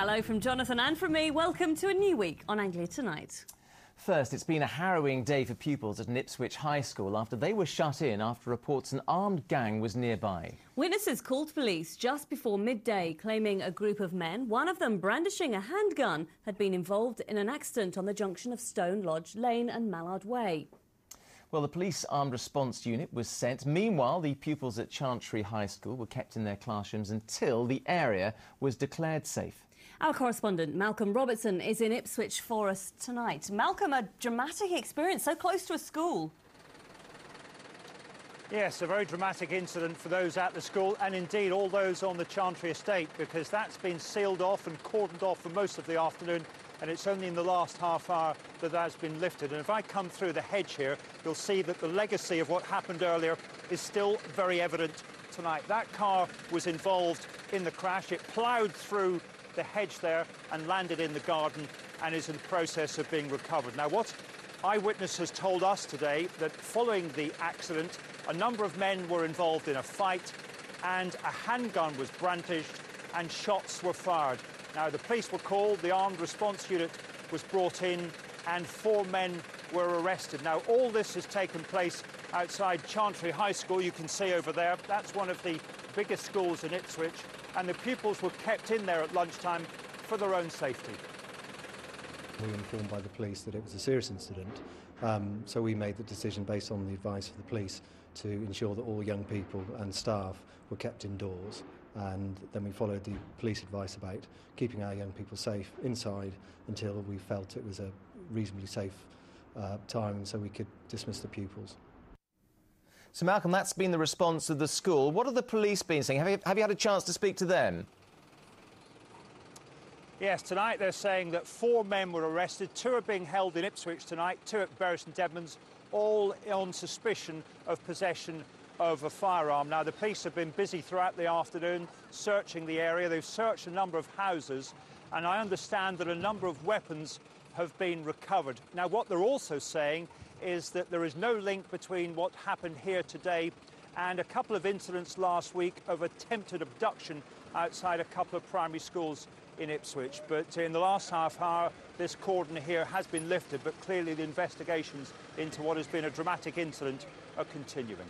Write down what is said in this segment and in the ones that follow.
Hello from Jonathan and from me. Welcome to a new week on Anglia Tonight. First, it's been a harrowing day for pupils at Ipswich High School after they were shut in after reports an armed gang was nearby. Witnesses called police just before midday, claiming a group of men, one of them brandishing a handgun, had been involved in an accident on the junction of Stone Lodge Lane and Mallard Way. Well, the police armed response unit was sent. Meanwhile, the pupils at Chantry High School were kept in their classrooms until the area was declared safe. Our correspondent Malcolm Robertson is in Ipswich for us tonight. Malcolm, a dramatic experience so close to a school. Yes, a very dramatic incident for those at the school and indeed all those on the Chantry estate because that's been sealed off and cordoned off for most of the afternoon and it's only in the last half hour that that has been lifted. And if I come through the hedge here, you'll see that the legacy of what happened earlier is still very evident tonight. That car was involved in the crash. It ploughed through the hedge there and landed in the garden and is in the process of being recovered. Now, what Eyewitness has told us today that following the accident, a number of men were involved in a fight and a handgun was brandished and shots were fired. Now, the police were called, the armed response unit was brought in, and four men were arrested. Now, all this has taken place outside Chantry High School. You can see over there, that's one of the biggest schools in Ipswich, and the pupils were kept in there at lunchtime for their own safety. We were informed by the police that it was a serious incident, um, so we made the decision based on the advice of the police to ensure that all young people and staff were kept indoors. And then we followed the police advice about keeping our young people safe inside until we felt it was a reasonably safe uh, time, so we could dismiss the pupils. So, Malcolm, that's been the response of the school. What have the police been saying? Have you, have you had a chance to speak to them? Yes, tonight they're saying that four men were arrested. Two are being held in Ipswich tonight, two at Bury St Edmunds, all on suspicion of possession of a firearm. Now, the police have been busy throughout the afternoon searching the area. They've searched a number of houses, and I understand that a number of weapons have been recovered. Now, what they're also saying is that there is no link between what happened here today and a couple of incidents last week of attempted abduction outside a couple of primary schools in Ipswich. But in the last half hour, this cordon here has been lifted, but clearly the investigations into what has been a dramatic incident are continuing.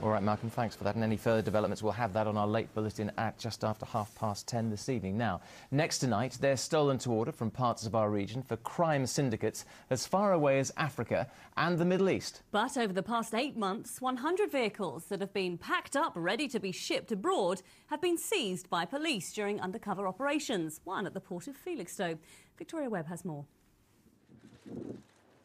All right, Malcolm, thanks for that. And any further developments, we'll have that on our late bulletin at just after half past 10 this evening. Now, next tonight, they're stolen to order from parts of our region for crime syndicates as far away as Africa and the Middle East. But over the past eight months, 100 vehicles that have been packed up ready to be shipped abroad have been seized by police during undercover operations, one at the port of Felixstowe. Victoria Webb has more.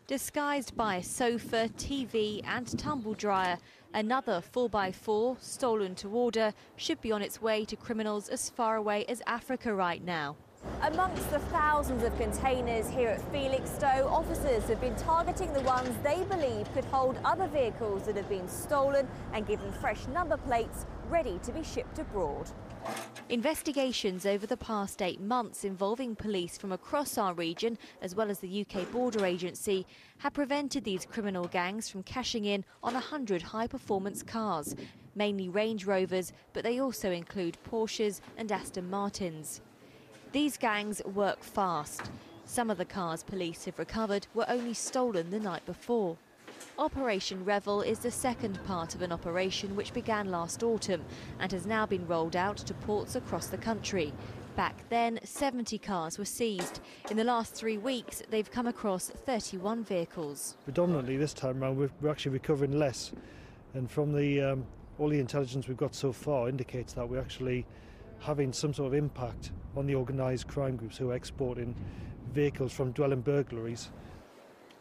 Disguised by a sofa, TV and tumble dryer, another 4x4 stolen to order should be on its way to criminals as far away as Africa right now. Amongst the thousands of containers here at Felixstowe, officers have been targeting the ones they believe could hold other vehicles that have been stolen and given fresh number plates ready to be shipped abroad. Investigations over the past eight months involving police from across our region, as well as the UK Border Agency, have prevented these criminal gangs from cashing in on 100 high performance cars, mainly Range Rovers, but they also include Porsches and Aston Martins. These gangs work fast. Some of the cars police have recovered were only stolen the night before. Operation Revel is the second part of an operation which began last autumn and has now been rolled out to ports across the country. Back then, 70 cars were seized. In the last three weeks, they've come across 31 vehicles. Predominantly this time around, we're, we're actually recovering less. And from the um, all the intelligence we've got so far indicates that we're actually having some sort of impact on the organised crime groups who are exporting vehicles from dwelling burglaries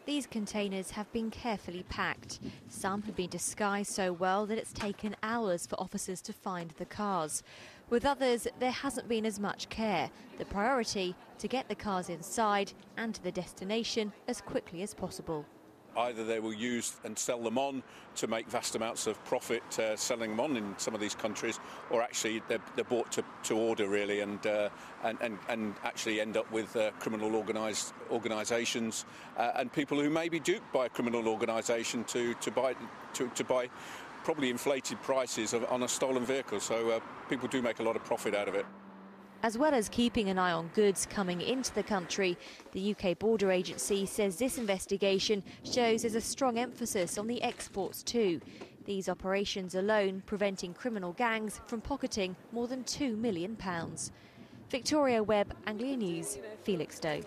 these containers have been carefully packed. Some have been disguised so well that it's taken hours for officers to find the cars. With others, there hasn't been as much care. The priority to get the cars inside and to the destination as quickly as possible. Either they will use and sell them on to make vast amounts of profit uh, selling them on in some of these countries, or actually they're, they're bought to, to, order really and, uh, and, and, and, actually end up with uh, criminal organised organisations uh, and people who may be duped by a criminal organisation to, to, buy, to, to buy probably inflated prices of, on a stolen vehicle. So uh, people do make a lot of profit out of it. As well as keeping an eye on goods coming into the country, the UK Border Agency says this investigation shows there's a strong emphasis on the exports too. These operations alone preventing criminal gangs from pocketing more than £2 million. Victoria Webb, Anglia News, Felixstowe.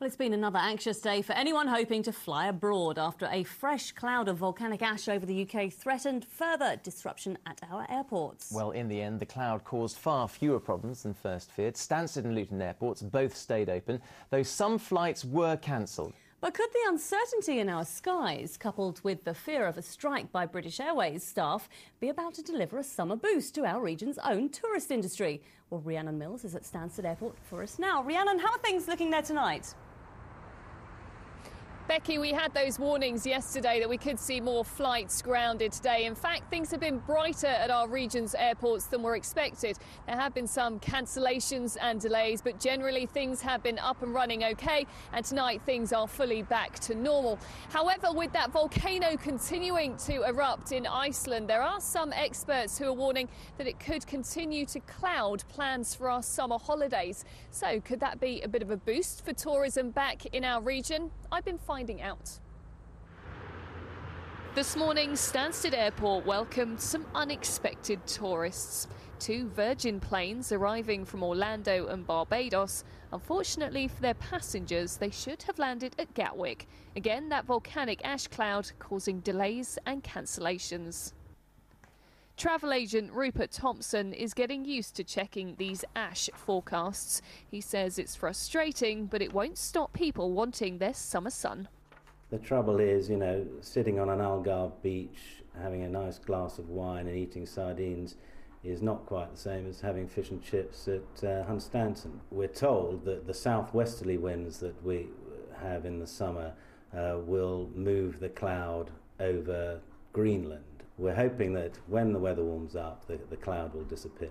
Well, it's been another anxious day for anyone hoping to fly abroad after a fresh cloud of volcanic ash over the UK threatened further disruption at our airports. Well, in the end, the cloud caused far fewer problems than first feared. Stansted and Luton airports both stayed open, though some flights were cancelled. But could the uncertainty in our skies, coupled with the fear of a strike by British Airways staff, be about to deliver a summer boost to our region's own tourist industry? Well, Rhiannon Mills is at Stansted Airport for us now. Rhiannon, how are things looking there tonight? Becky, we had those warnings yesterday that we could see more flights grounded today. In fact, things have been brighter at our region's airports than were expected. There have been some cancellations and delays, but generally things have been up and running okay, and tonight things are fully back to normal. However, with that volcano continuing to erupt in Iceland, there are some experts who are warning that it could continue to cloud plans for our summer holidays. So, could that be a bit of a boost for tourism back in our region? I've been finding out. This morning, Stansted Airport welcomed some unexpected tourists. Two Virgin planes arriving from Orlando and Barbados. Unfortunately for their passengers, they should have landed at Gatwick. Again, that volcanic ash cloud causing delays and cancellations. Travel agent Rupert Thompson is getting used to checking these ash forecasts. He says it's frustrating, but it won't stop people wanting their summer sun. The trouble is, you know, sitting on an Algarve beach, having a nice glass of wine and eating sardines is not quite the same as having fish and chips at uh, Hunstanton. We're told that the southwesterly winds that we have in the summer uh, will move the cloud over Greenland we're hoping that when the weather warms up, the, the cloud will disappear.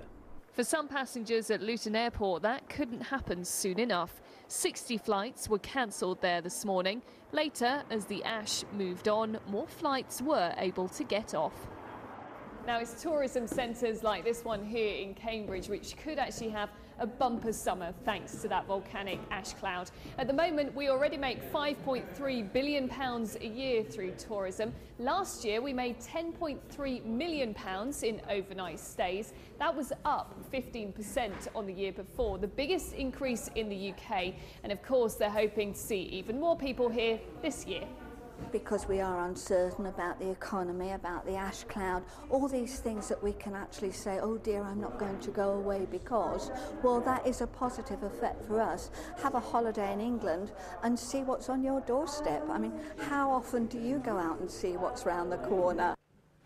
For some passengers at Luton Airport, that couldn't happen soon enough. 60 flights were cancelled there this morning. Later, as the ash moved on, more flights were able to get off. Now, it's tourism centres like this one here in Cambridge, which could actually have a bumper summer thanks to that volcanic ash cloud. At the moment, we already make £5.3 billion a year through tourism. Last year, we made £10.3 million in overnight stays. That was up 15% on the year before, the biggest increase in the UK. And of course, they're hoping to see even more people here this year because we are uncertain about the economy, about the ash cloud, all these things that we can actually say, oh dear, I'm not going to go away because, well, that is a positive effect for us. Have a holiday in England and see what's on your doorstep. I mean, how often do you go out and see what's round the corner?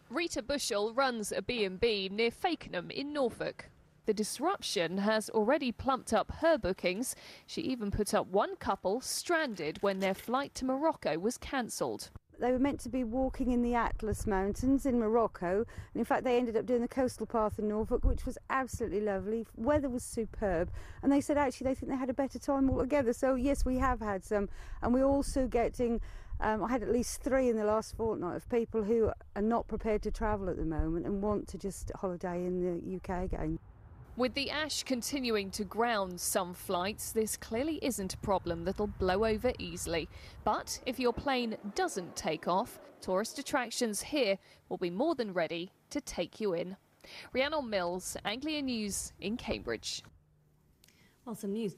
Rita Bushell runs a B&B near Fakenham in Norfolk. The disruption has already plumped up her bookings. She even put up one couple stranded when their flight to Morocco was cancelled. They were meant to be walking in the Atlas Mountains in Morocco, and in fact, they ended up doing the coastal path in Norfolk, which was absolutely lovely. Weather was superb, and they said actually they think they had a better time altogether. So, yes, we have had some, and we're also getting um, I had at least three in the last fortnight of people who are not prepared to travel at the moment and want to just holiday in the UK again. With the ash continuing to ground some flights, this clearly isn't a problem that'll blow over easily. But if your plane doesn't take off, tourist attractions here will be more than ready to take you in. Rhiannon Mills, Anglia News in Cambridge. Well, some news.